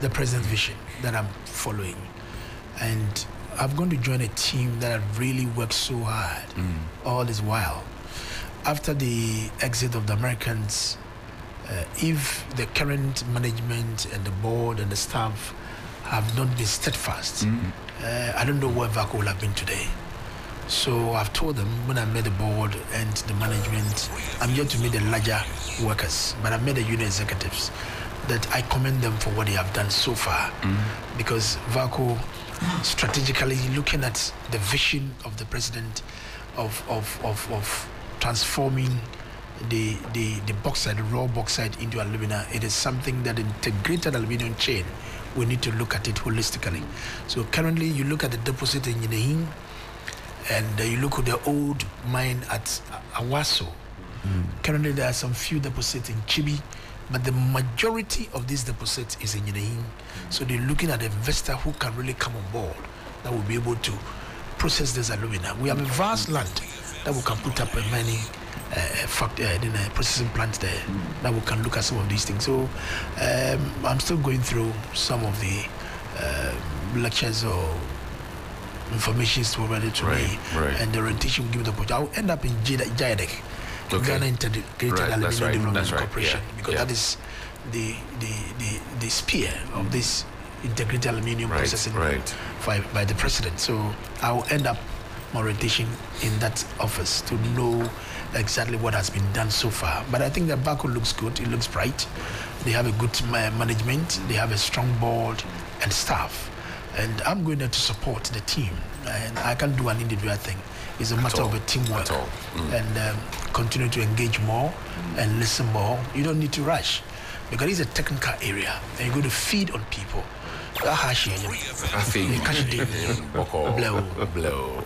the president's vision that I'm following, and I'm going to join a team that have really worked so hard all this while. After the exit of the Americans, uh, if the current management and the board and the staff have not been steadfast, uh, I don't know where VALCO will have been today. So I've told them when I met the board and the management, I'm here to meet the larger workers, but I've met the union executives that I commend them for what they have done so far. Because VALCO, strategically looking at the vision of the president of, of, of, of transforming the, the, the bauxite, the raw bauxite into alumina, it is something that integrated aluminum chain, we need to look at it holistically. So currently you look at the deposit in Nyinahin, and uh, you look at the old mine at Awaso. Currently, there are some few deposits in Kyebi, but the majority of these deposits is in Nyinahin. So they're looking at an investor who can really come on board that will be able to process this alumina. We have a vast land that we can put up a mining uh, fact, uh, then a processing plant there that we can look at some of these things. So um, I'm still going through some of the uh, lectures or information is provided to Right, me, right. and the orientation will give the opportunity. I'll end up in GIADEC, Okay. Ghana Integrated Right, Aluminium right, Development right, Corporation, yeah, because yeah. that is the the the, the spear of mm. this integrated aluminium processing by, by the president. So I will end up my orientation in that office to know exactly what has been done so far. But I think that VALCO looks good. It looks bright. They have a good ma- management. They have a strong board and staff. And I'm going there to support the team. And I can't do an individual thing. It's a matter all. of a teamwork. At all. And um, continue to engage more and listen more. You don't need to rush because it's a technical area and you're going to feed on people. You know. I think You can't do Boko. Blow. blow.